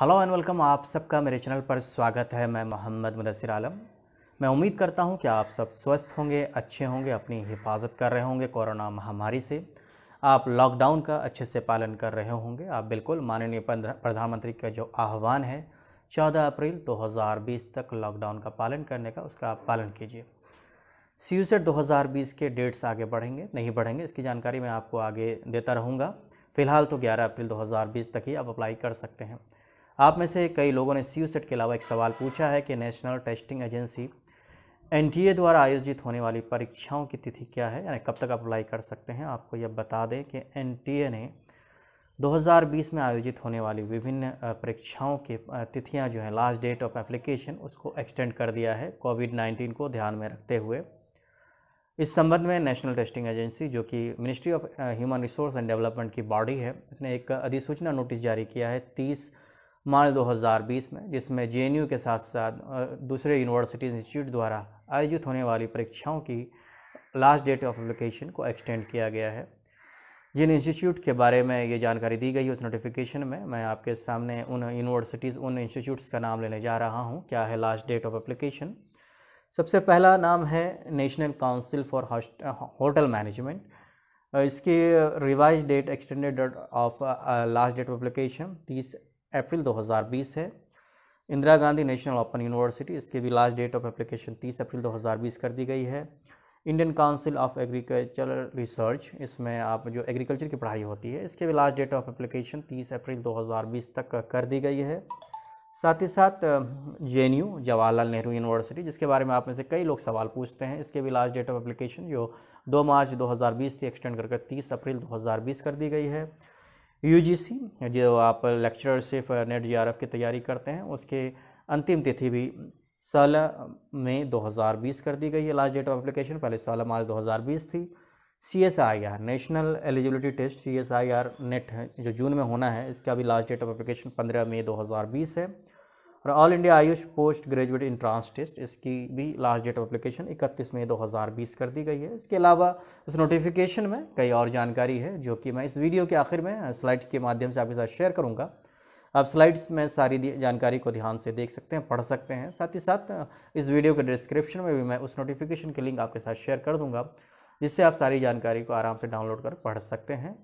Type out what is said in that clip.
Hello and welcome आप सबका मेरे चैनल पर स्वागत है। मैं मोहम्मद मुदसर आलम। मैं उम्मीद करता हूँ कि आप सब स्वस्थ होंगे, अच्छे होंगे, अपनी हिफाजत कर रहे होंगे कोरोना महामारी से। आप लॉकडाउन का अच्छे से पालन कर रहे होंगे। आप बिल्कुल माननीय प्रधानमंत्री का जो आह्वान है 14 अप्रैल 2020 तक लॉकडाउन का पालन करने का, उसका आप पालन कीजिए। सी यू के डेट्स आगे बढ़ेंगे, नहीं बढ़ेंगे, इसकी जानकारी मैं आपको आगे देता रहूँगा। फ़िलहाल तो 11 अप्रैल 2020 तक ही आप अप्लाई कर सकते हैं। आप में से कई लोगों ने सी सेट के अलावा एक सवाल पूछा है कि नेशनल टेस्टिंग एजेंसी एनटीए द्वारा आयोजित होने वाली परीक्षाओं की तिथि क्या है? यानी कब तक अप्लाई कर सकते हैं? आपको यह बता दें कि एनटीए ने 2020 में आयोजित होने वाली विभिन्न परीक्षाओं की तिथियाँ जो हैं लास्ट डेट ऑफ़ एप्लीकेशन उसको एक्सटेंड कर दिया है कोविड 19 को ध्यान में रखते हुए। इस संबंध में नेशनल टेस्टिंग एजेंसी, जो कि ministry of human resource and development की बॉडी है, इसने एक अधिसूचना नोटिस जारी किया है 30 मार्च 2020 में, जिसमें जेएनयू के साथ साथ दूसरे यूनिवर्सिटी इंस्टीट्यूट द्वारा आयोजित होने वाली परीक्षाओं की लास्ट डेट ऑफ़ एप्लीकेशन को एक्सटेंड किया गया है। जिन इंस्टीट्यूट के बारे में ये जानकारी दी गई उस नोटिफिकेशन में मैं आपके सामने उन यूनिवर्सिटीज़ उन इंस्टीट्यूट्स का नाम लेने जा रहा हूँ। क्या है लास्ट डेट ऑफ़ एप्लीकेशन सबसे पहला नाम है national council for hotel management इसकी revise date extended of last date of application तीस अप्रैल 2020 है। Indira Gandhi national open university, इसके भी लास्ट डेट ऑफ़ एप्लीकेशन 30 अप्रैल 2020 कर दी गई है। Indian council of agricultural research, इसमें आप जो एग्रीकल्चर की पढ़ाई होती है, इसके भी लास्ट डेट ऑफ़ एप्लीकेशन 30 अप्रैल 2020 तक कर दी गई है। साथ ही साथ, जेएनयू, जवाहरलाल नेहरू यूनिवर्सिटी, जिसके बारे में आप में से कई लोग सवाल पूछते हैं, इसके भी लास्ट डेट ऑफ़ एप्लीकेशन जो 2 मार्च 2020 थी, एक्सटेंड करके 30 अप्रैल 2020 कर दी गई है। यूजीसी जो आप लेक्चरशिप नेट जी की तैयारी करते हैं, उसके अंतिम तिथि भी सोलह मई 2020 कर दी गई है लास्ट डेट ऑफ़ एप्लीकेशन पहले सोलह मार्च 2020 थी। C S I R national eligibility test C S I R NET जो जून में होना है, इसका भी लास्ट डेट ऑफ़ एप्लीकेशन पंद्रह मई 2020 है। और all India AYUSH post graduate entrance test इसकी भी लास्ट डेट ऑफ़ एप्लीकेशन 31 मई 2020 कर दी गई है। इसके अलावा उस नोटिफिकेशन में कई और जानकारी है, जो कि मैं इस वीडियो के आखिर में स्लाइड के माध्यम से आपके साथ शेयर करूँगा। आप स्लाइड्स में सारी जानकारी को ध्यान से देख सकते हैं, पढ़ सकते हैं। साथ ही साथ इस वीडियो के डिस्क्रिप्शन में भी मैं उस नोटिफिकेशन की लिंक आपके साथ शेयर कर दूँगा, जिससे आप सारी जानकारी को आराम से डाउनलोड कर पढ़ सकते हैं।